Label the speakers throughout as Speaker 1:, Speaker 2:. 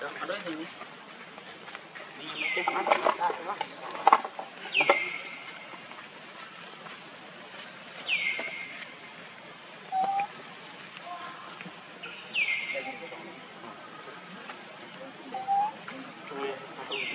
Speaker 1: Đó, ở đó thì đi. Đi chắc bắt.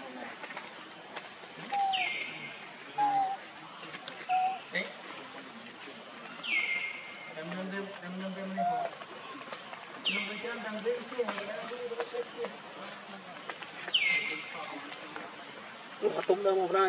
Speaker 1: thầm này đấy em
Speaker 2: nâng thêm em nâng thêm đi hồ nâng cái chân đang vẽ kia này đang vẽ cái kia nó tung đâu một ra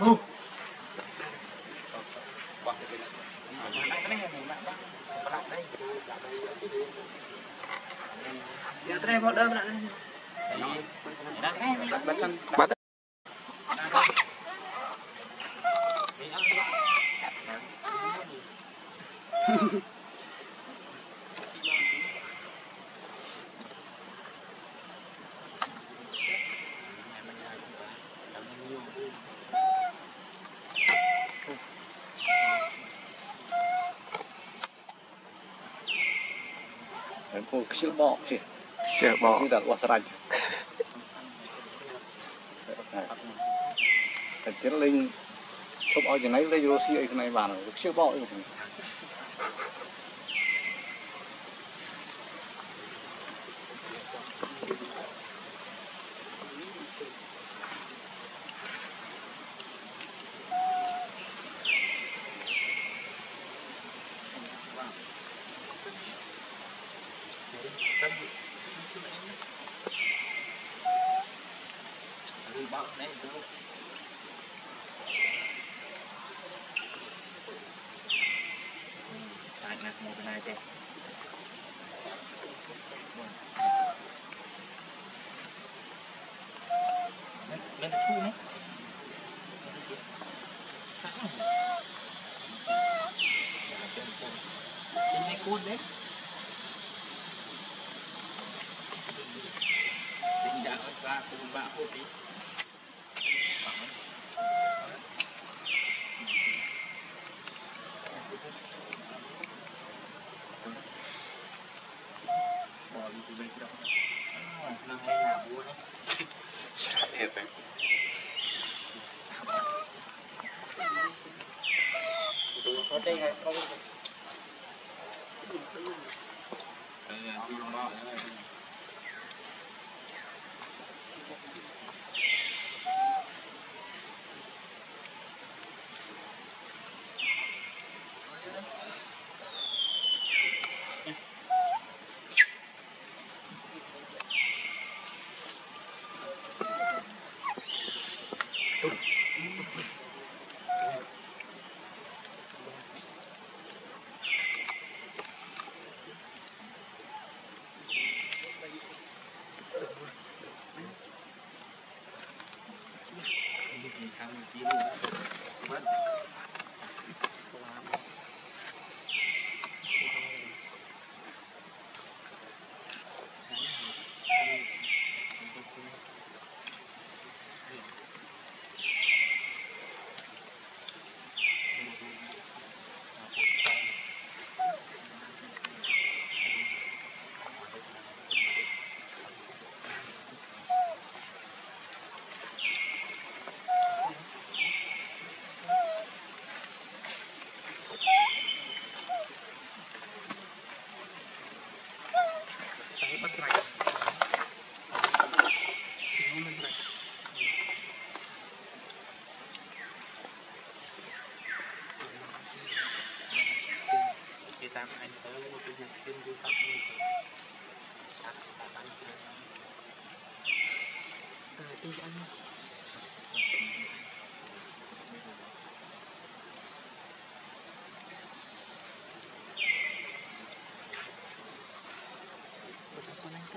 Speaker 1: Oh.
Speaker 3: គោខ្ជិលបកជាខ្ជិលបកគឺដល់អស់ស្រាច់តែជិលលេងឈប់ឲ្យចំណៃលេងរស់ស៊ីអីខ្លួនឯងបានខ្ជិលបកអី
Speaker 1: côn đấy. Tính đã hơn ba côn ba hô tí bỏ đi từ bên đâu nó hay là vua đấy.
Speaker 4: Thiệt đấy
Speaker 1: Hãy subscribe cho kênh Ghiền Mì Gõ Để không? bỏ lỡ những video hấp dẫn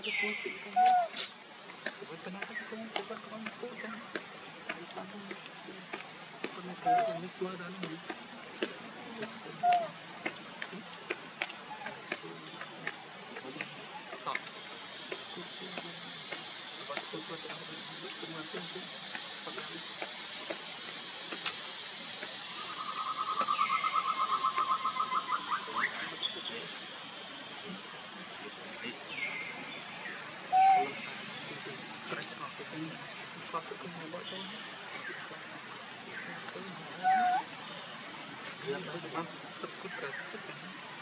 Speaker 2: Thank Подскупка, скупка.